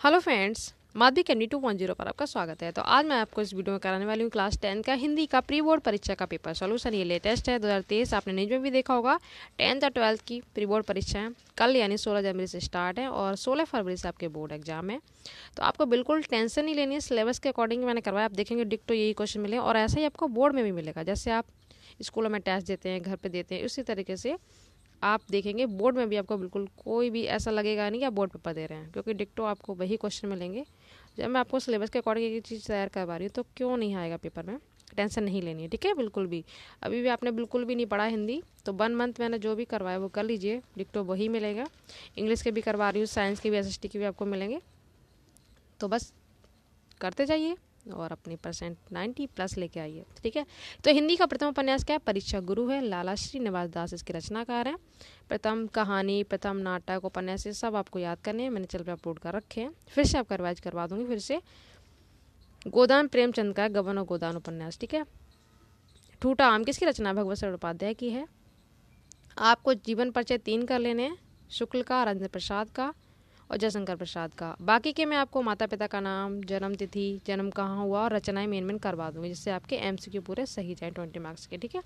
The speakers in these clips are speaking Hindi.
Hello friends Madhavi candy two point zero पर आपका स्वागत है। तो आज मैं आपको इस वीडियो में कराने वाली हूँ क्लास टेन का हिंदी का प्री बोर्ड परीक्षा का पेपर सोल्यूशन ये लेटेस्ट है 2023 आपने न्यूज़ में भी देखा होगा। टेंथ और ट्वेल्थ की प्री बोर्ड परीक्षाएँ कल यानी 16 जनवरी से स्टार्ट है और 16 फरवरी से आपके बोर्ड एग्ज़ाम है। तो आपको बिल्कुल टेंशन नहीं लेनी है सिलेबस के अकॉर्डिंग मैंने करवाया, आप देखेंगे डिक्टो यही क्वेश्चन मिले और ऐसा ही आपको बोर्ड में भी मिलेगा। जैसे आप स्कूलों में टेस्ट देते हैं, घर पर देते हैं, उसी तरीके से आप देखेंगे, बोर्ड में भी आपको बिल्कुल कोई भी ऐसा लगेगा नहीं कि आप बोर्ड पेपर दे रहे हैं, क्योंकि डिक्टो आपको वही क्वेश्चन मिलेंगे। जब मैं आपको सिलेबस के अकॉर्डिंग एक चीज़ तैयार करवा रही हूँ तो क्यों नहीं आएगा पेपर में? टेंशन नहीं लेनी है, ठीक है? बिल्कुल भी। अभी भी आपने बिल्कुल भी नहीं पढ़ा हिंदी तो वन मंथ मैंने जो भी करवाया वो कर लीजिए, डिक्टो वही मिलेगा। इंग्लिश के भी करवा रही हूँ साइंस के भी एसएसटी के भी आपको मिलेंगे। तो बस, करते जाइए। और अपनी परसेंट नाइन्टी प्लस लेके आइए ठीक है? तो हिंदी का प्रथम उपन्यास क्या है? परीक्षा गुरु है, लाला श्रीनिवास दास इसके रचनाकार हैं। प्रथम कहानी, प्रथम नाटक, उपन्यास, ये सब आपको याद करने हैं। मैंने चल पे अपलोड कर रखे हैं। फिर से आपका रिवाइज करवा दूँगी, फिर से। गोदान प्रेमचंद का गबन और गोदान उपन्यास, ठीक है? ठूटा आम किसकी रचना भगवत उपाध्याय की है। आपको जीवन परिचय तीन कर लेने हैं। शुक्ल का राजेंद्र प्रसाद का और जयशंकर प्रसाद का। बाकी के मैं आपको माता पिता का नाम जन्म तिथि जन्म कहाँ हुआ और रचनाएँ मेन मेन करवा दूँगी, जिससे आपके एम पूरे सही जाए ट्वेंटी मार्क्स के, ठीक है?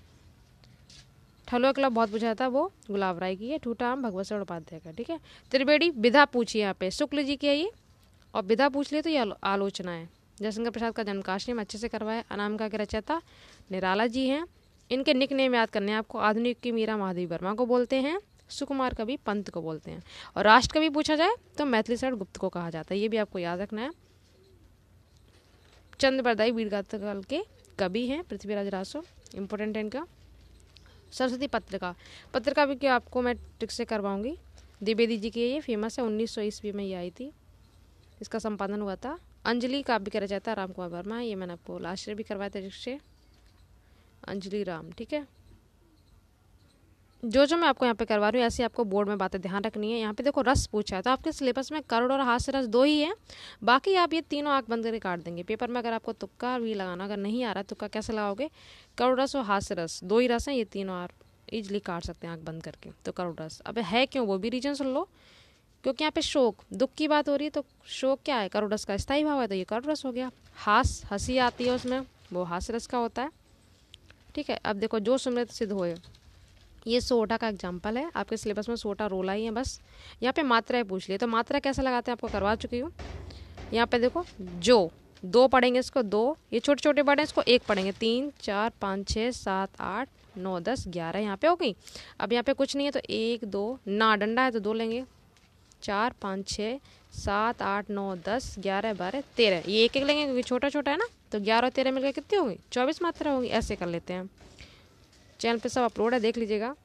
ठलुआ क्लब बहुत पूछा था वो, गुलाब राय की है ठूठा आम भगवत सर उपाध्याय का, ठीक है? त्रिवेदी विधा पूछी यहाँ पे, शुक्ल जी की है ये? और विधा पूछ लिए तो ये आलोचना है जयशंकर प्रसाद का जन्मकाश्री में अच्छे से करवाया अनामिका के रचयिता, निराला जी हैं। इनके निक नेम याद करने आपको, आधुनिक की मीरा महादेवी वर्मा को बोलते हैं। सुकुमार कवि पंत को बोलते हैं। और राष्ट्र कवि पूछा जाए तो मैथिली शरण गुप्त को कहा जाता है। ये भी आपको याद रखना है। चंद बरदाई वीरगाथकाल के कवि हैं पृथ्वीराज रासो इम्पोर्टेंट है इनका। सरस्वती पत्रिका पत्रिका भी क्या आपको मैं ट्रिक से करवाऊँगी? द्विवेदी जी की ये फ़ेमस है, उन्नीस सौ ईस्वी में ये आई थी। इसका संपादन हुआ था। अंजलि काव्य का रचयिता राम कुमार वर्मा। ये मैंने आपको लास्ट ईयर भी करवाया था जिससे अंजलि राम, ठीक है? जो जो मैं आपको यहाँ पे करवा रही हूँ, ऐसी आपको बोर्ड में बातें ध्यान रखनी है। यहाँ पे देखो, रस पूछा है तो आपके सिलेबस में करोड़ और हाथ से रस दो ही है। बाकी आप ये तीनों आँख बंद करके काट देंगे। पेपर में अगर आपको तुक्का भी लगाना, अगर नहीं आ रहा तुक्का कैसे लगाओगे? करोड़ रस और हाथ से रस, दो ही रस हैं, ये तीनों आप ईजिली काट सकते हैं आँख बंद करके। तो करोड़ रस। अब है क्यों? वो भी रीजन सुन लो। क्योंकि यहाँ पे शोक, दुख की बात हो रही है तो शोक क्या है? करोड़ रस का स्थायी भाव है तो ये करोड़ रस हो गया। हास, हँसी आती है उसमें, वो हास रस का होता है। ठीक है, अब देखो, जो सुमृत सिद्ध होए ये सोटा का एग्ज़ाम्पल है। आपके सिलेबस में सोटा रोला ही है बस। यहाँ पे मात्राएँ पूछ लिए। तो मात्रा कैसे लगाते हैं? आपको करवा चुकी हूँ। यहाँ पे देखो, जो। दो पढ़ेंगे इसको, दो। ये छोटे छोटे वर्ड हैं इसको एक पढ़ेंगे। तीन, चार, पाँच छः सात, आठ, नौ, दस, ग्यारह यहाँ पे हो गई। अब यहाँ पे कुछ नहीं है तो एक, दो। ना, डंडा है तो दो लेंगे। चार, पाँच छः सात, आठ, नौ, दस, ग्यारह, बारह, तेरह। ये एक एक लेंगे, क्योंकि छोटा छोटा है ना। तो ग्यारह तेरह मिलकर कितनी होंगी? चौबीस मात्रा होगी। ऐसे कर लेते हैं। चैनल पे सब अपलोड है, देख लीजिएगा।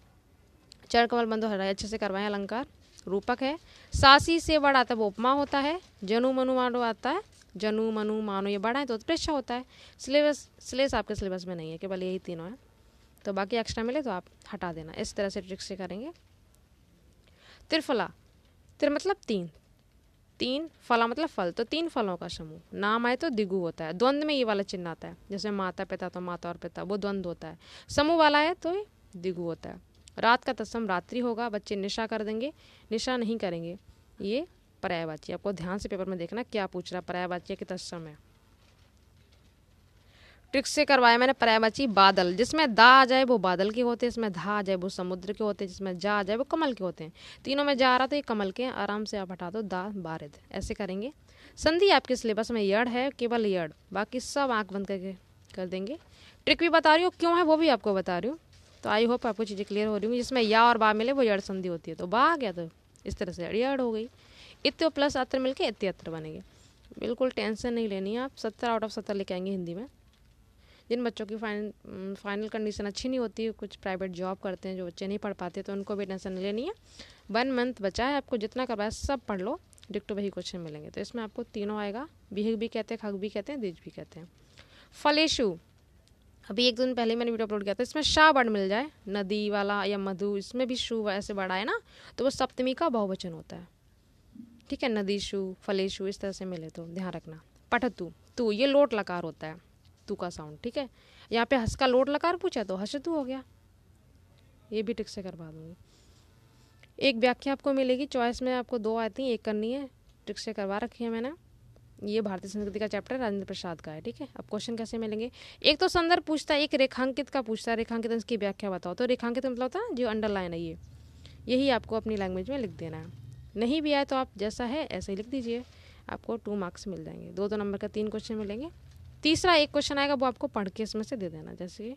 चरण कमल बंधु हराई अच्छे से करवाएँ अलंकार। रूपक है। सासी से बड़ा आता है, वो उपमा होता है। जनु मनु मानो आता है। जनु मनु मानो ये बड़ा है तो उत्प्रेक्षा होता है। सिलेबस सिलेबस आपके सिलेबस में नहीं है, केवल यही तीनों है। तो बाकी एक्स्ट्रा मिले तो आप हटा देना। इस तरह से ट्रिक से करेंगे। त्रिफला। तिर मतलब तीन। तीन फला मतलब फल तो तीन फलों का समूह। नाम आए तो दिगु होता है द्वंद्व में ये वाला चिन्ह आता है, जैसे माता पिता तो माता और पिता, वो द्वंद्व होता है। समूह वाला है तो दिगु होता है। रात का तत्सम रात्रि होगा, बच्चे निशा कर देंगे, निशा नहीं करेंगे। ये पर्यायवाची, आपको ध्यान से पेपर में देखना क्या पूछ रहा है, पर्यायवाची के तत्सम है। ट्रिक से करवाया मैंने पर्यायवाची बादल। जिसमें दा आ जाए, वो बादल के होते हैं। इसमें धा आ जाए, वो समुद्र के होते हैं। जिसमें जा आ जाए, वो कमल के होते हैं। तीनों में जा आ रहा तो ये कमल के आराम से आप हटा दो, दा बारिद ऐसे करेंगे। संधि आपके सिलेबस में यड़ है, केवल यड़। बाकी सब आँख बंद करके कर देंगे। ट्रिक भी बता रही हूँ, क्यों है, वो भी आपको बता रही हूँ। तो आई होप आपको चीज़ें क्लियर हो रही हूँ जिसमें या और बा मिले, वो यड़ संधि होती है। तो बा आ गया तो इस तरह से यड़ हो गई। इत्य प्लस अत्र मिलके इत्यत्र बनेंगे। बिल्कुल टेंशन नहीं लेनी है आप। सत्तर आउट ऑफ़ सत्तर लेके आएँगे हिंदी में। जिन बच्चों की फाइन फाइनल कंडीशन अच्छी नहीं होती, कुछ प्राइवेट जॉब करते हैं जो बच्चे नहीं पढ़ पाते तो उनको भी टेंशन लेनी है। वन मंथ बचा है आपको, जितना करवाया सब पढ़ लो। डिक्टो वही क्वेश्चन मिलेंगे। तो इसमें आपको तीनों आएगा। बिहग भी कहते हैं, खग भी कहते हैं दिज भी कहते हैं। फलेशु अभी एक दिन पहले मैंने वीडियो अपलोड किया था, इसमें शाह वर्ड मिल जाए, नदी वाला या मधु, इसमें भी शु ऐसे बड़ा है ना तो वो सप्तमी का बहुवचन होता है। ठीक है, नदी शु फलेशु इस तरह से मिले तो ध्यान रखना। पठतु, तू, ये लोट लकार होता है। तू का साउंड ठीक है? यहाँ पे हंस का लोट लकार पूछा तो हसतु हो गया। ये भी टिक से करवा दूँगी। एक व्याख्या आपको मिलेगी चॉइस में आपको दो आती हैं, एक करनी है। ट्रिक से करवा रखी है मैंने। ये भारतीय संस्कृति का चैप्टर राजेंद्र प्रसाद का है, ठीक है? अब क्वेश्चन कैसे मिलेंगे? एक तो संदर्भ पूछता है, एक रेखांकित का पूछता है। रेखांकित इसकी व्याख्या बताओ। तो रेखांकित मतलब होता है जो अंडरलाइन है ये। यही आपको अपनी लैंग्वेज में लिख देना है। नहीं भी आए तो आप जैसा है, ऐसे ही लिख दीजिए। आपको टू मार्क्स मिल जाएँगे। दो दो नंबर का तीन क्वेश्चन मिलेंगे। तीसरा एक क्वेश्चन आएगा, वो आपको पढ़ के इसमें से दे देना, जैसे ये।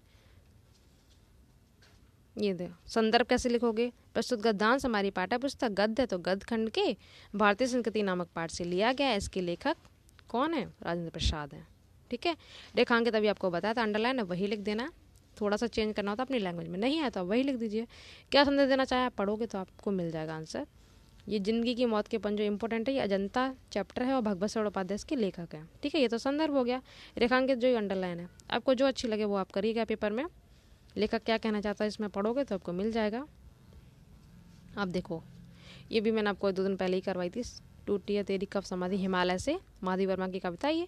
दे संदर्भ कैसे लिखोगे? प्रस्तुत गद्यांश, हमारी पाठ्य पुस्तक गद्य तो गद्य खंड के भारतीय संस्कृति नामक पाठ से लिया गया इसके लेखक कौन है? राजेंद्र प्रसाद है। ठीक है? रेखांकित अभी आपको बताया था अंडरलाइन है, वही लिख देना। थोड़ा सा चेंज करना होता अपनी लैंग्वेज में नहीं आया तो आप वही लिख दीजिए। क्या संदेश देना चाहे, आप पढ़ोगे तो आपको मिल जाएगा आंसर ये ज़िंदगी की मौत के जो इंपॉर्टेंट है, ये अजंता चैप्टर है और भगवत सर उपाध्याय इसके लेखक हैं। ठीक है, ये तो संदर्भ हो गया। रेखांकित जो अंडरलाइन है। आपको जो अच्छी लगे वो आप करिएगा पेपर में। लेखक क्या कहना चाहता है, इसमें पढ़ोगे तो आपको मिल जाएगा। आप देखो। ये भी मैंने आपको दो दिन पहले ही करवाई थी। टूटी है तेरी कब समाधि हिमालय से। महादेवी वर्मा की कविता ये।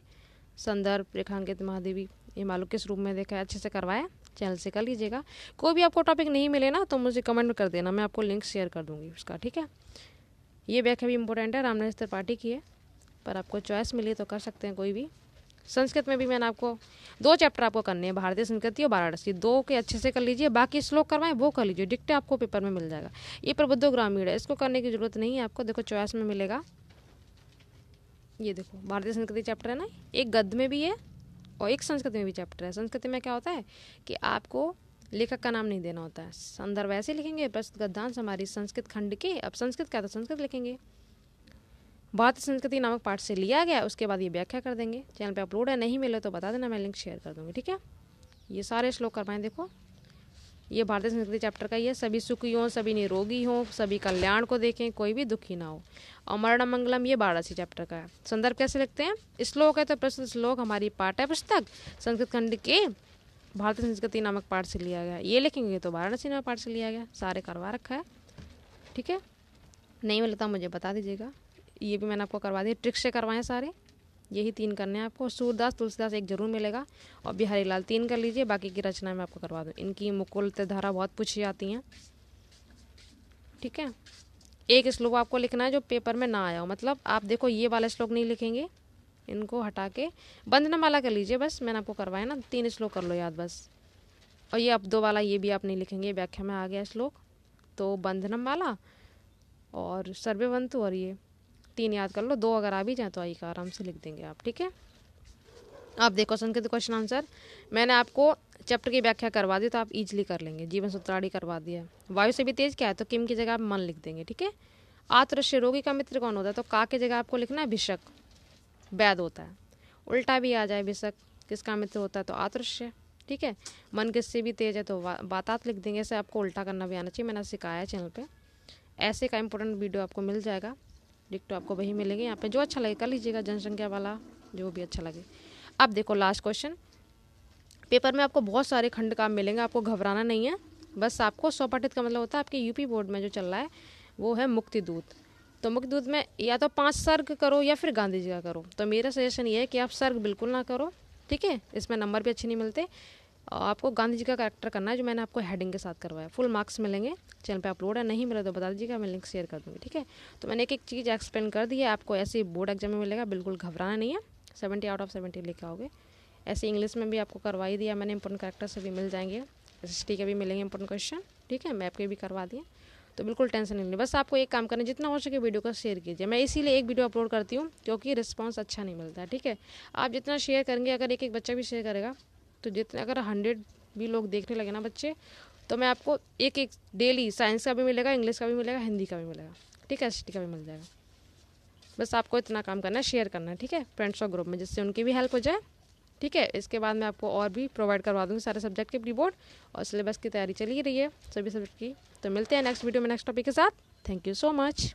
संदर्भ, रेखांकित महादेवी हिमालय किस रूप में देखा है। अच्छे से करवाया चैनल से कर लीजिएगा। कोई भी आपको टॉपिक नहीं मिले ना तो मुझे कमेंट कर देना। मैं आपको लिंक शेयर कर दूँगी उसका। ठीक है? ये व्याख्या भी इम्पोर्टेंट है, रामनगर त्रिपाठी की है, पर आपको चॉइस मिली तो कर सकते हैं कोई भी। संस्कृत में भी मैंने आपको दो चैप्टर आपको करने हैं, भारतीय संस्कृति और वाराणसी। दो के अच्छे से कर लीजिए, बाकी श्लोक करवाएँ, वो कर लीजिए डिक्टे आपको पेपर में मिल जाएगा। ये प्रबुद्धो ग्रामीण है, इसको करने की ज़रूरत नहीं है आपको, देखो चॉइस में मिलेगा। ये देखो, भारतीय संस्कृति चैप्टर है ना, एक गद्य में भी है और एक संस्कृति में भी चैप्टर है। संस्कृति में क्या होता है कि आपको लेखक का नाम नहीं देना होता है। संदर्भ ऐसे लिखेंगे प्रस्तुत गद्यांश हमारी संस्कृत खंड के, अब संस्कृत क्या था संस्कृत लिखेंगे। भारतीय संस्कृति नामक पाठ से लिया गया, उसके बाद ये व्याख्या कर देंगे। चैनल पे अपलोड है, नहीं मिले तो बता देना, मैं लिंक शेयर कर दूँगी, ठीक है? ये सारे श्लोक कर पाए, देखो। ये भारतीय संस्कृति चैप्टर का ही है। सभी सुखी हों, सभी निरोगी हों, सभी कल्याण को देखें, कोई भी दुखी ना हो। और मरण मंगलम, ये वाराणसी चैप्टर का है। संदर्भ कैसे लिखते हैं? श्लोक है तो प्रस्तुत श्लोक हमारी पाठ्य पुस्तक संस्कृत खंड के भारतीय संस्कृति नामक पाठ से लिया गया। ये लिखेंगे तो वाराणसी नामक पाठ से लिया गया, सारे करवा रखा है। ठीक है? नहीं मिलता मुझे बता दीजिएगा। ये भी मैंने आपको करवा दिया ट्रिक से करवाएँ सारे। यही तीन करने हैं आपको। सूरदास, तुलसीदास एक ज़रूर मिलेगा। और बिहारी लाल तीन कर लीजिए, बाकी की रचना मैं आपको करवा दूँ। इनकी मुकुल धारा बहुत पूछी जाती हैं। ठीक है? एक श्लोक आपको लिखना है जो पेपर में ना आया हो। मतलब आप देखो, ये वाला श्लोक नहीं लिखेंगे। इनको हटा के बंधना माला कर लीजिए बस, मैंने आपको करवाया ना, तीन श्लोक कर लो याद बस। और ये अब दो वाला, ये भी आप नहीं लिखेंगे व्याख्या में आ गया श्लोक। तो बंधनम वाला और सर्वेवंतु और ये तीन याद कर लो, दो अगर आ भी जाए तो आई का आराम से लिख देंगे आप, ठीक है? आप देखो संस्कृत क्वेश्चन आंसर मैंने आपको चैप्टर की व्याख्या करवा दी तो आप इजिली कर लेंगे। जीवन सूत्राड़ी करवा दिया। वायु से भी तेज क्या है? तो किम की जगह आप मन लिख देंगे, ठीक है? आतृश्य रोगी का मित्र कौन होता है? तो का की जगह आपको लिखना है? भिषक। वैद होता है। उल्टा भी आ जाए भिषक किसका मित्र होता है तो आतृश्य ठीक है? मन किससे भी तेज है तो बातात लिख देंगे, ऐसे आपको उल्टा करना भी आना चाहिए, मैंने सिखाया है चैनल पे। ऐसे का इंपॉर्टेंट वीडियो आपको मिल जाएगा। डिक्टो आपको वही मिलेंगे। यहाँ पे जो अच्छा लगे, कर लीजिएगा, जनसंख्या वाला, जो भी अच्छा लगे। अब देखो लास्ट क्वेश्चन पेपर में आपको बहुत सारे खंड काम मिलेंगे, आपको घबराना नहीं है। बस आपको स्वपाठित का मतलब होता है, आपके यूपी बोर्ड में जो चल रहा है, वो है मुक्ति दूत तो मुख्य दूध में या तो पाँच सर्ग करो या फिर गांधी जी का करो। तो मेरा सजेशन ये है कि आप सर्ग बिल्कुल ना करो, ठीक है? इसमें नंबर भी अच्छे नहीं मिलते। आपको गांधी जी का करेक्टर करना है जो मैंने आपको हेडिंग के साथ करवाया। फुल मार्क्स मिलेंगे। चैनल पे अपलोड है, नहीं मिला तो बता दीजिएगा, मैं लिंक शेयर कर दूँगी, ठीक है? तो मैंने एक एक चीज़ एक्सप्लेन कर दी है। आपको ऐसे बोर्ड एग्ज़ाम में मिलेगा, बिल्कुल घबराना नहीं है। सेवेंटी आउट ऑफ़ सेवेंटी लेके आओगे। ऐसे इंग्लिश में भी आपको करवा ही दिया मैंने इंपॉर्टेंट करेक्टर से भी मिल जाएँगे। एस के भी मिलेंगे इंपॉर्टेंट क्वेश्चन ठीक है? मैप के भी करवा दिए। तो बिल्कुल टेंशन नहीं बस आपको एक काम करना, जितना हो सके वीडियो को शेयर कीजिए। मैं इसीलिए एक वीडियो अपलोड करती हूँ, क्योंकि रिस्पॉन्स अच्छा नहीं मिलता ठीक है? आप जितना शेयर करेंगे, अगर एक एक बच्चा भी शेयर करेगा तो जितने, अगर हंड्रेड भी लोग देखने लगे ना बच्चे तो मैं आपको एक एक डेली साइंस का भी मिलेगा, इंग्लिश का भी मिलेगा, हिंदी का भी मिलेगा, ठीक है? एस का भी मिल जाएगा। बस आपको इतना काम करना है, शेयर करना है, ठीक है? फ्रेंड्स और ग्रुप में, जिससे उनकी भी हेल्प हो जाए। ठीक है, इसके बाद मैं आपको और भी प्रोवाइड करवा दूँगी सारे सब्जेक्ट के प्री बोर्ड और सिलेबस की तैयारी चली रही है सभी सब्जेक्ट की। तो मिलते हैं नेक्स्ट वीडियो में नेक्स्ट टॉपिक के साथ। Thank you so much